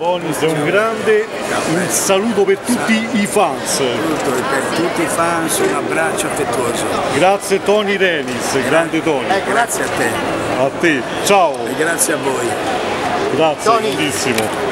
Bonis è un grande, un saluto per tutti i fans. Per tutti i fans un abbraccio affettuoso. Grazie Tony Renis, grande Tony. Eh, grazie a te A te, ciao, e grazie a voi. grazie, Tony. Bellissimo.